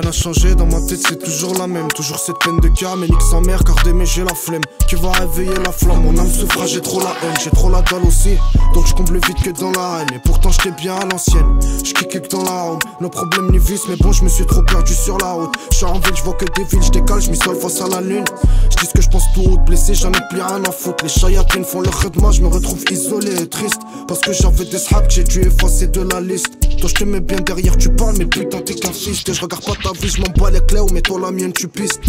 n'a changé, dans ma tête c'est toujours la même. Toujours cette peine de cœur, mais nique sa mère car d'aimer j'ai la flemme. Qui va réveiller la flamme, mon âme souffre, j'ai trop la haine J'ai trop la dalle aussi, donc je comble vite que dans la haine Et pourtant j'étais bien à l'ancienne, j'kick dans la home Nos problèmes ni vice, mais bon je me suis trop perdu sur la route. J'suis en ville, j'vois que des villes, j'décale, j'm'isole face à la lune. J'dis ce que j'pense tout haut, blessé, j'en ai plus rien à foutre. Les chayatines font leur rythme, je me retrouve isolé et triste. Parce que j'avais des saps que j'ai dû effacer de la liste. Toi je te mets bien derrière, tu parles, mais putain t'es qu'un fils Je regarde pas ta vie, je m'en bats les clés, mais toi la mienne tu pistes.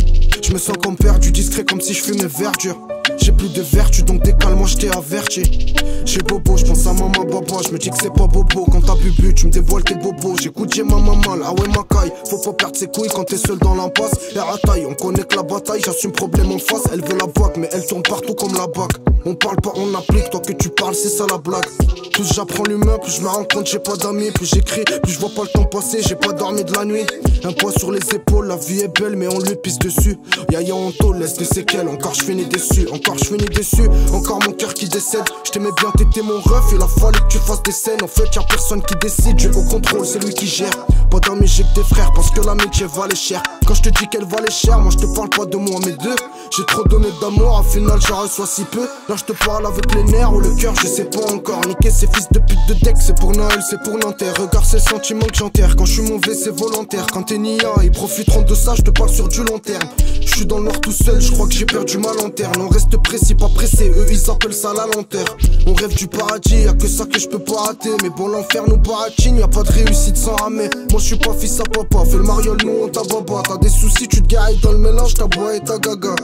Je me sens comme perdu, discret comme si je fumais verdure. J'ai plus de vertu donc décale moi je t'ai averti. J'ai bobo, je pense à maman baba. Je me dis que c'est pas bobo. Quand t'as bubu Tu me dévoiles tes bobos. J'écoute j'ai ma maman ah ouais ma caille. Faut pas perdre ses couilles quand t'es seul dans l'impasse. Et à taille, on connaît que la bataille J'assume problème en face. Elle veut la vague mais elle tourne partout comme la bague On parle pas on applique Toi que tu parles c'est ça la blague Plus j'apprends l'humain plus je me rends compte j'ai pas d'amis Plus j'écris plus je vois pas le temps passer J'ai pas dormi de la nuit Un poids sur les épaules La vie est belle mais on lui pisse dessus Yaya on laisse des séquelles Encore je finis déçu encore je finis déçu, encore mon cœur qui décède. Je t'aimais bien, t'étais mon ref, il a fallu que tu fasses des scènes. En fait, y'a personne qui décide, j'ai au contrôle, c'est lui qui gère. Pas d'amis, j'ai que des frères, parce que l'amitié valait cher. Quand je te dis qu'elle valait cher, moi je te parle pas de moi, mais deux. J'ai trop donné d'amour, au final j'en reçois si peu. Là je te parle avec les nerfs ou le cœur, je sais pas encore. Niquer ces fils de pute de deck, c'est pour Noël, c'est pour Nanterre. Regarde ces sentiments que j'enterre. Quand je suis mauvais, c'est volontaire. Quand t'es nia, ils profiteront de ça, je te parle sur du long terme. Je suis dans le tout seul, je crois que j'ai perdu ma lanterne. On reste précis, pas pressé, eux ils appellent ça la lenteur. On rêve du paradis, y'a que ça que je peux pas rater. Mais bon, l'enfer nous baratine, y'a pas de réussite sans ramer. Moi je suis pas fils à papa, fais le mariole, nous on t'a. T'as des soucis, tu te gailles dans le mélange, ta bois et ta gaga.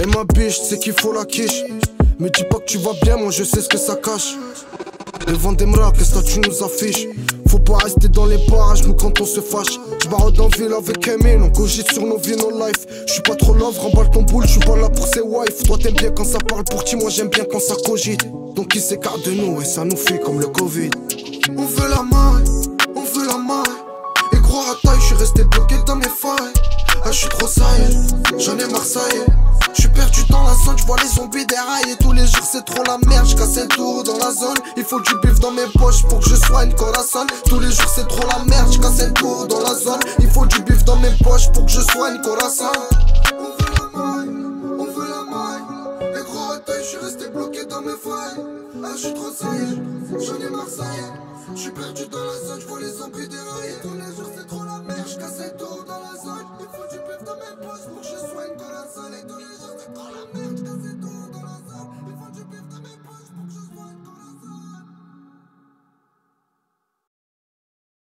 Et ma biche, c'est qu'il faut la quiche. Me dis pas que tu vas bien, moi je sais ce que ça cache. Devant des qu'est-ce que tu nous affiches? Faut pas rester dans les parages, nous quand on se fâche. J'barre en ville avec Emile, on cogite sur nos vies, nos life. J'suis pas trop love, remballe ton boule, j'suis pas là pour ses wife. Toi t'aimes bien quand ça parle pour ti, moi j'aime bien quand ça cogite. Donc il s'écarte de nous? Et ça nous fait comme le Covid. On veut la main, zombie déraillé tous les jours c'est trop la merde, j'casse un tour dans la zone. Il faut du bif dans mes poches pour que je sois une Corazon Tous les jours c'est trop la merde, j'casse un tour dans la zone. Il faut du bif dans mes poches pour que je soigne Corazon suis resté bloqué dans mes foyers. Ah, je suis trop sérieux, j'en ai marre, ça y est. Je suis perdu dans la zone, je vois les zombies dérailler. Tous les jours, c'est trop la merde, je casse les tours dans la zone.